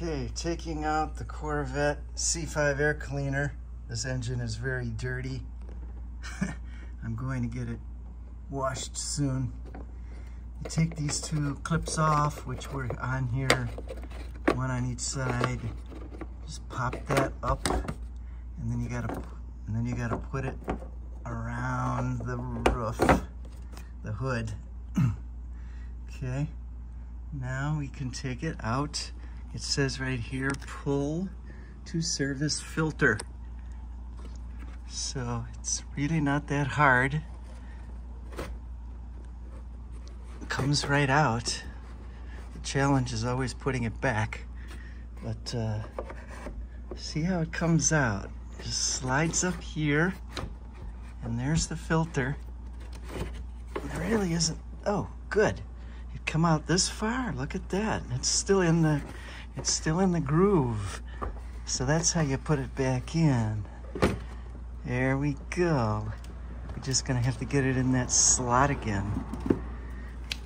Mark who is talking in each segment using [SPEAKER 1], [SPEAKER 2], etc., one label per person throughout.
[SPEAKER 1] Okay, taking out the Corvette C5 air cleaner. This engine is very dirty. I'm going to get it washed soon. You take these two clips off, which were on here, one on each side. Just pop that up, and then you gotta, and then you gotta put it around the roof, the hood. okay, now we can take it out. It says right here, pull to service filter. So it's really not that hard. It comes right out. The challenge is always putting it back. But uh, see how it comes out. It just slides up here and there's the filter. There really isn't, oh, good. It come out this far, look at that. It's still in the, it's still in the groove. So that's how you put it back in. There we go. We're just gonna have to get it in that slot again.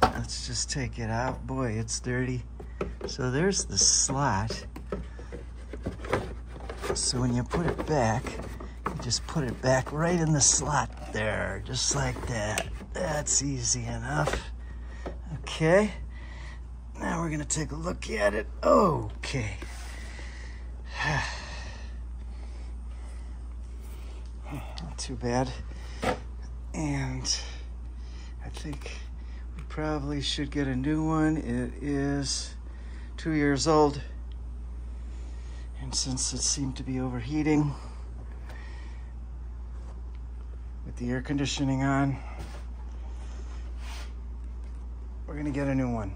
[SPEAKER 1] Let's just take it out. Boy, it's dirty. So there's the slot. So when you put it back, you just put it back right in the slot there, just like that. That's easy enough. Okay. Now we're gonna take a look at it. Okay. Not too bad. And I think we probably should get a new one. It is two years old. And since it seemed to be overheating with the air conditioning on, we're gonna get a new one.